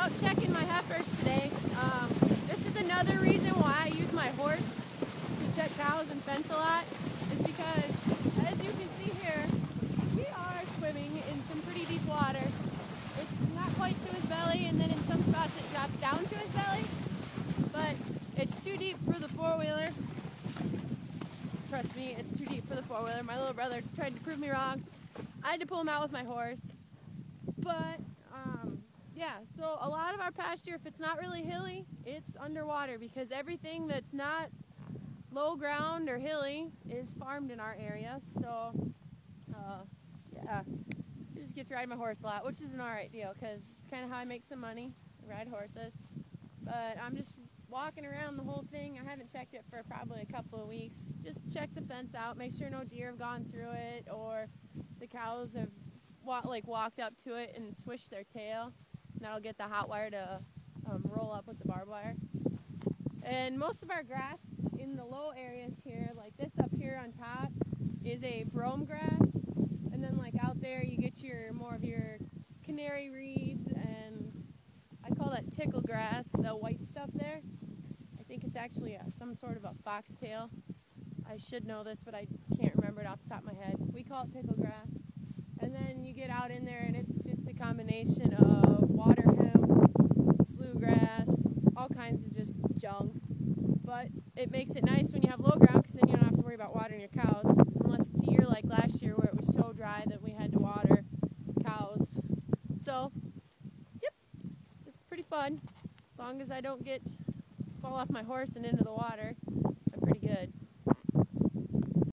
out checking my heifers today. Um, this is another reason why I use my horse to check cows and fence a lot. Is because, as you can see here, we are swimming in some pretty deep water. It's not quite to his belly, and then in some spots it drops down to his belly. But it's too deep for the four-wheeler. Trust me, it's too deep for the four-wheeler. My little brother tried to prove me wrong. I had to pull him out with my horse. But yeah, so a lot of our pasture, if it's not really hilly, it's underwater because everything that's not low ground or hilly is farmed in our area. So uh, yeah, I just get to ride my horse a lot, which is an alright deal because it's kind of how I make some money, ride horses. But I'm just walking around the whole thing. I haven't checked it for probably a couple of weeks. Just check the fence out, make sure no deer have gone through it or the cows have like walked up to it and swished their tail. And that'll get the hot wire to um, roll up with the barbed wire. And most of our grass in the low areas here, like this up here on top, is a brome grass. And then like out there, you get your more of your canary reeds and I call that tickle grass, the white stuff there. I think it's actually a, some sort of a foxtail. I should know this, but I can't remember it off the top of my head. We call it tickle grass. And then you get out in there and it's just a combination of water hemp, slough grass, all kinds of just junk. But it makes it nice when you have low ground because then you don't have to worry about watering your cows. Unless it's a year like last year where it was so dry that we had to water cows. So, yep, it's pretty fun. As long as I don't get fall off my horse and into the water.